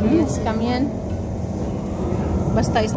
Yes, come in. Basta is.